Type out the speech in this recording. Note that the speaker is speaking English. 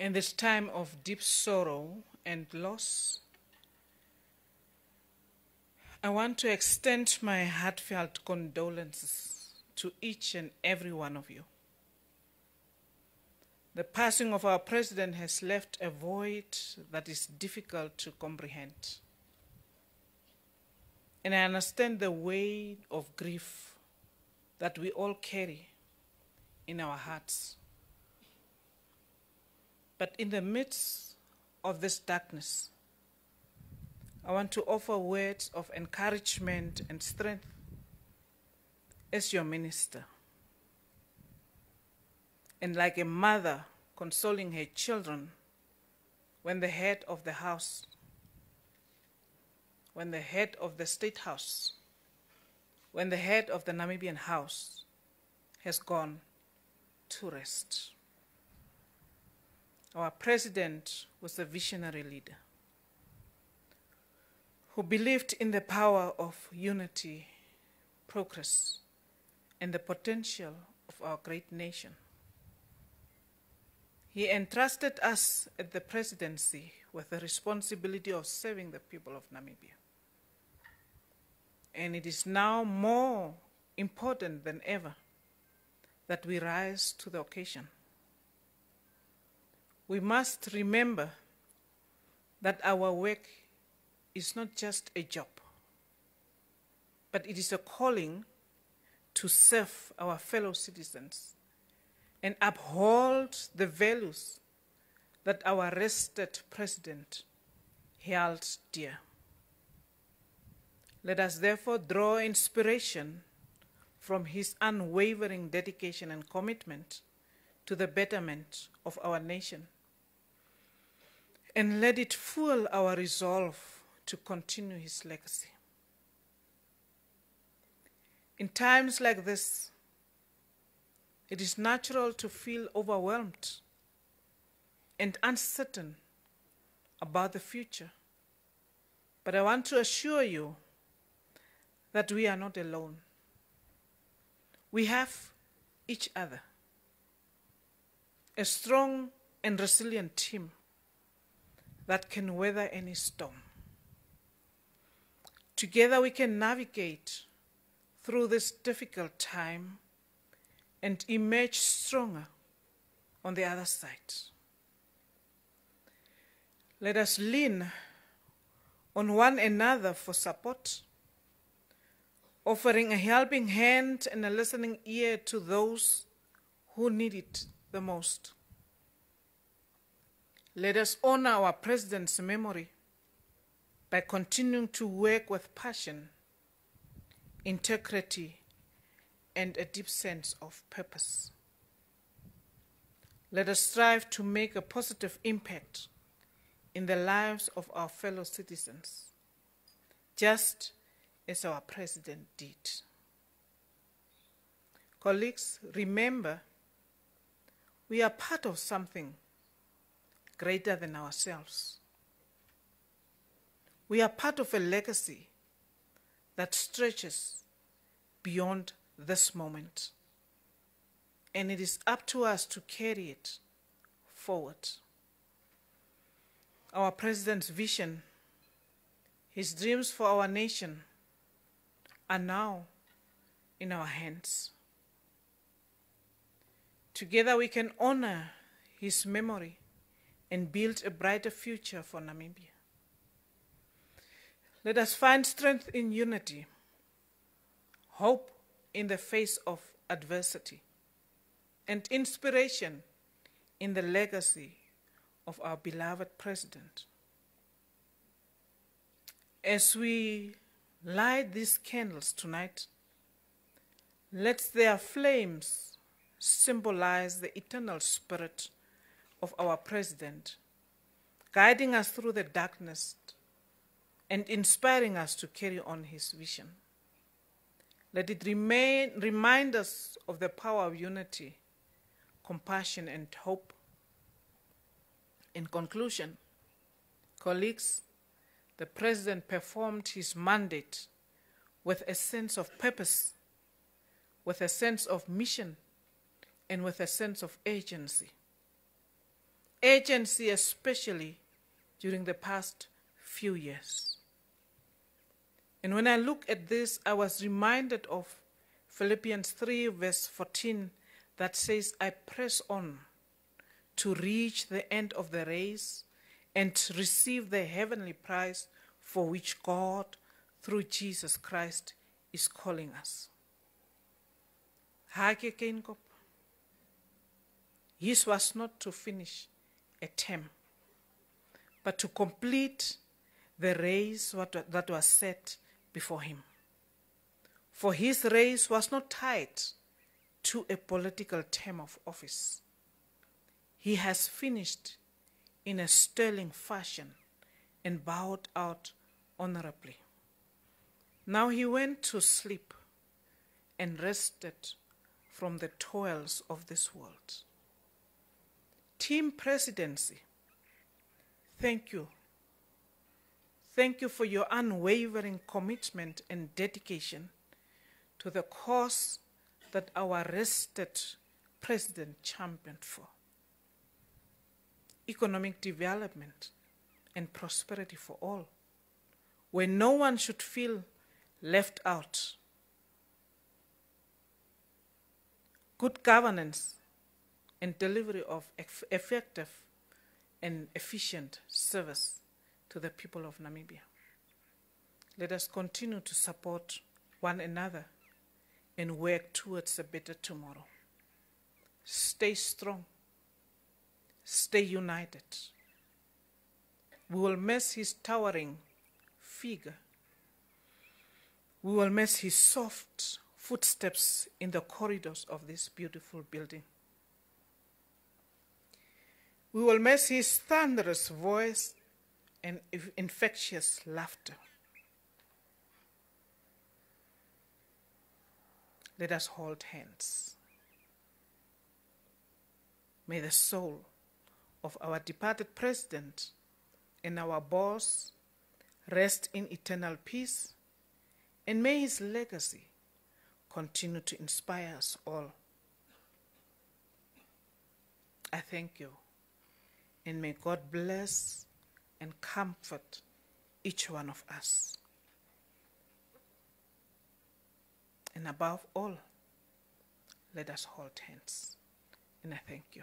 In this time of deep sorrow and loss, I want to extend my heartfelt condolences to each and every one of you. The passing of our president has left a void that is difficult to comprehend. And I understand the weight of grief that we all carry in our hearts. But in the midst of this darkness, I want to offer words of encouragement and strength as your minister. And like a mother consoling her children when the head of the house, when the head of the state house, when the head of the Namibian house has gone to rest. Our president was a visionary leader who believed in the power of unity, progress, and the potential of our great nation. He entrusted us at the presidency with the responsibility of serving the people of Namibia. And it is now more important than ever that we rise to the occasion. We must remember that our work is not just a job, but it is a calling to serve our fellow citizens and uphold the values that our arrested president held dear. Let us therefore draw inspiration from his unwavering dedication and commitment to the betterment of our nation. And let it fuel our resolve to continue his legacy. In times like this, it is natural to feel overwhelmed and uncertain about the future. But I want to assure you that we are not alone. We have each other, a strong and resilient team that can weather any storm. Together we can navigate through this difficult time and emerge stronger on the other side. Let us lean on one another for support, offering a helping hand and a listening ear to those who need it the most. Let us honor our President's memory by continuing to work with passion, integrity, and a deep sense of purpose. Let us strive to make a positive impact in the lives of our fellow citizens, just as our President did. Colleagues, remember, we are part of something greater than ourselves. We are part of a legacy that stretches beyond this moment. And it is up to us to carry it forward. Our President's vision, his dreams for our nation, are now in our hands. Together we can honor his memory and build a brighter future for Namibia. Let us find strength in unity, hope in the face of adversity, and inspiration in the legacy of our beloved President. As we light these candles tonight, let their flames symbolize the eternal spirit of our President, guiding us through the darkness and inspiring us to carry on his vision. Let it remain, remind us of the power of unity, compassion, and hope. In conclusion, colleagues, the President performed his mandate with a sense of purpose, with a sense of mission, and with a sense of agency. Agency, especially during the past few years. And when I look at this, I was reminded of Philippians 3, verse 14, that says, I press on to reach the end of the race and receive the heavenly prize for which God, through Jesus Christ, is calling us. Hake kop. His was not to finish a term, but to complete the race that was set before him. For his race was not tied to a political term of office. He has finished in a sterling fashion and bowed out honorably. Now he went to sleep and rested from the toils of this world. Team Presidency, thank you. Thank you for your unwavering commitment and dedication to the cause that our rested President championed for economic development and prosperity for all, where no one should feel left out. Good governance and delivery of effective and efficient service to the people of Namibia. Let us continue to support one another and work towards a better tomorrow. Stay strong. Stay united. We will miss his towering figure. We will miss his soft footsteps in the corridors of this beautiful building. We will miss his thunderous voice and infectious laughter. Let us hold hands. May the soul of our departed president and our boss rest in eternal peace, and may his legacy continue to inspire us all. I thank you, and may God bless and comfort each one of us. And above all, let us hold hands. And I thank you.